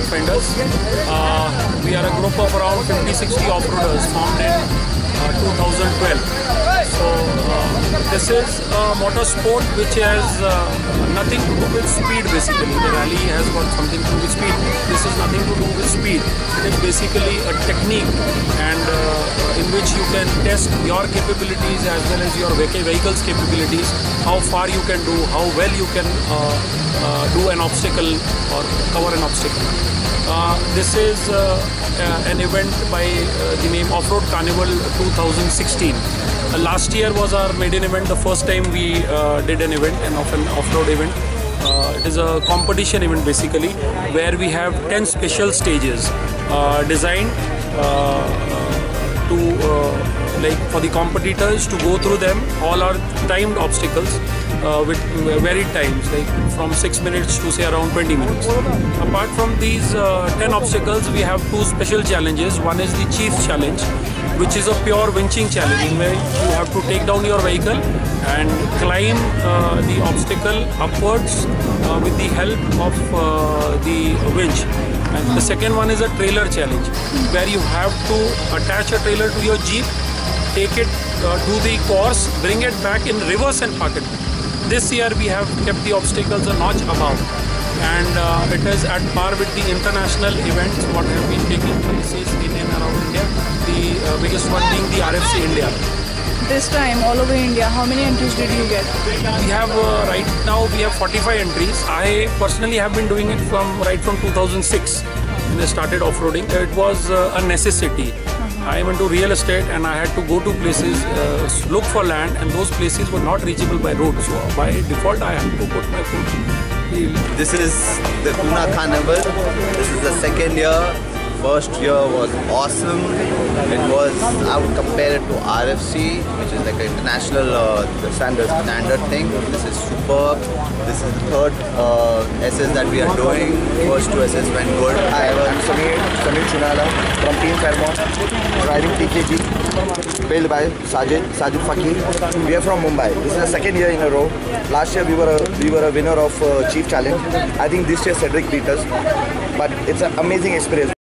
pathfinders. Uh, we are a group of around 50 60 off-roaders formed in uh, 2012. So, uh, this is a motor sport which has uh, nothing to do with speed basically. The rally has got something to do with speed. This is nothing to do with speed. It is basically a technique and which you can test your capabilities as well as your vehicle's capabilities, how far you can do, how well you can uh, uh, do an obstacle or cover an obstacle. Uh, this is uh, uh, an event by uh, the name Off-Road Carnival 2016. Uh, last year was our maiden event, the first time we did an event, an off off-road event. Uh, it is a competition event basically, where we have 10 special stages uh, designed uh, to uh, like for the competitors to go through them. All are timed obstacles uh, with varied times, like from six minutes to say around 20 minutes. Apart from these uh, 10 obstacles, we have two special challenges. One is the Chiefs Challenge, which is a pure winching challenge where you have to take down your vehicle and climb uh, the obstacle upwards uh, with the help of uh, the winch. And the second one is a trailer challenge, where you have to attach a trailer to your jeep, take it uh, to the course, bring it back in reverse and park it. This year we have kept the obstacles a notch above, and uh, it is at par with the international events what have been taking places in and around India. The uh, biggest one being the RFC India. This time, all over India, how many entries did you get? We have uh, right now we have 45 entries. I personally have been doing it from right from 2006 when I started off-roading. It was uh, a necessity. I am into real estate and I had to go to places, uh, look for land, and those places were not reachable by road. So by default, I had to put my foot. This is the Pune Carnival. This is the second year. First year was awesome. It was, I would compare it to RFC, which is like an international uh, standard, standard thing. This is superb. This is the third uh, SS that we are doing. First two SS went good. Hi, I'm Samir, Samir Chunala from Team Fairmont, driving TKG, built by Sajid, Sajid Fakir. We are from Mumbai. This is the second year in a row. Last year we were a, we were a winner of uh, Chief Challenge. I think this year Cedrick beat us, but it's an amazing experience.